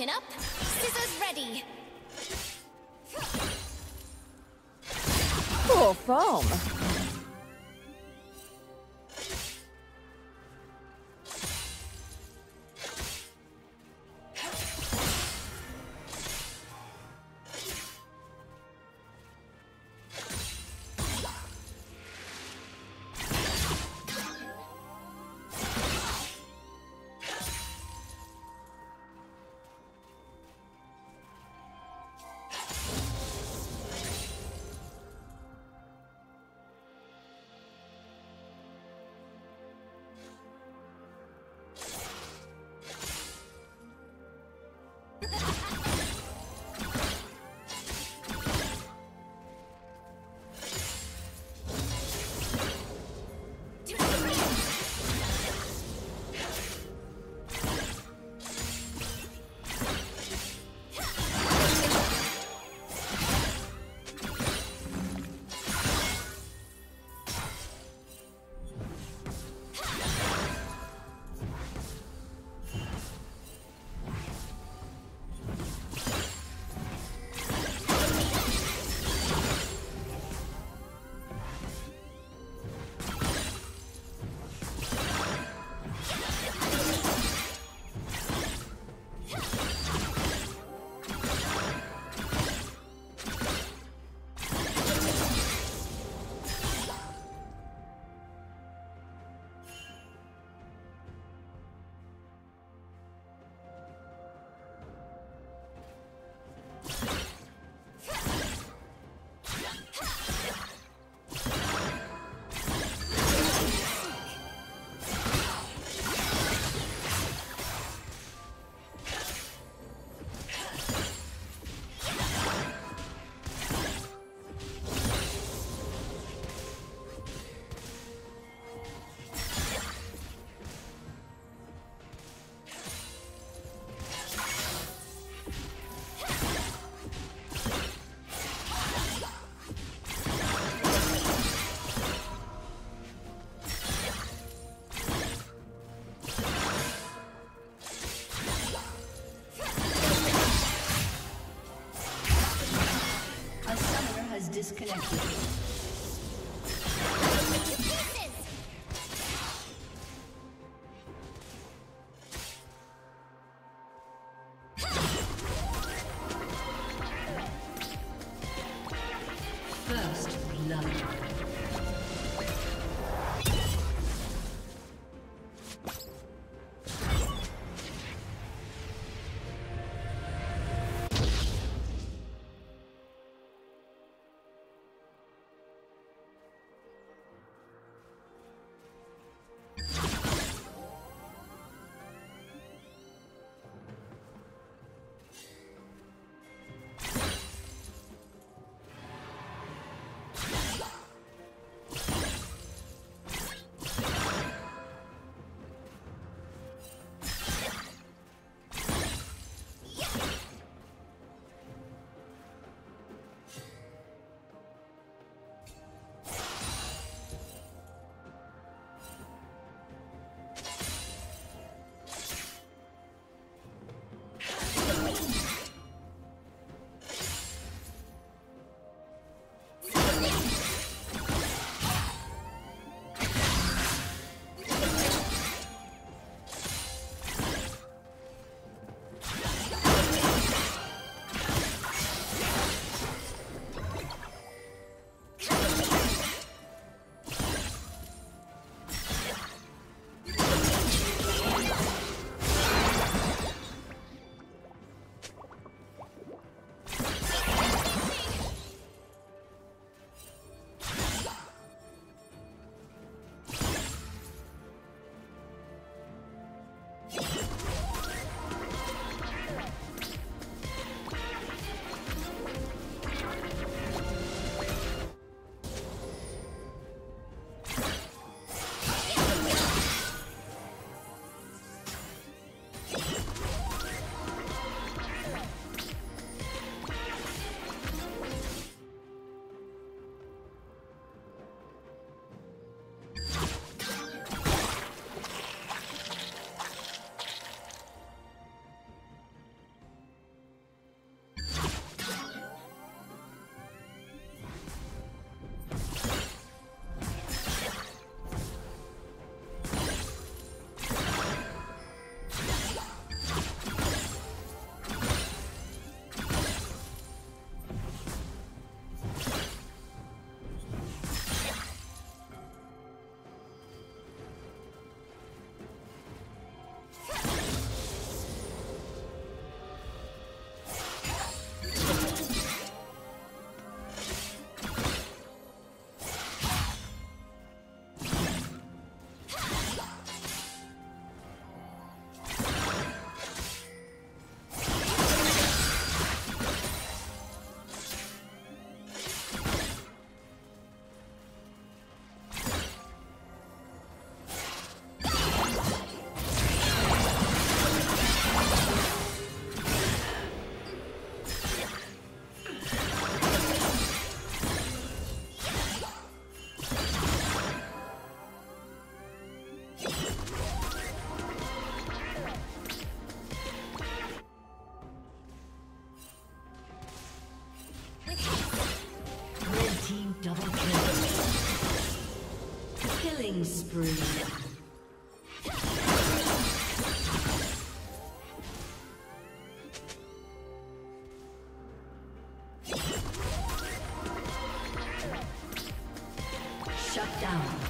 Chin up, scissors ready. Full foam. Disconnected. disconnected.